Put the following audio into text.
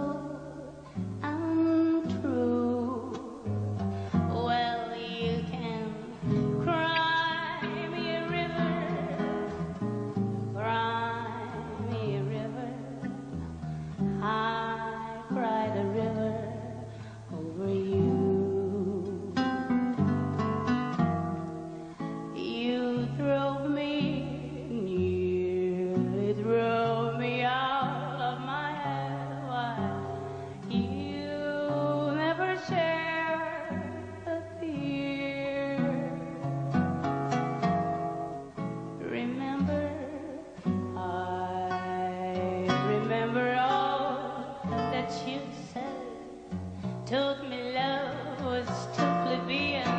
아 was to oblivion.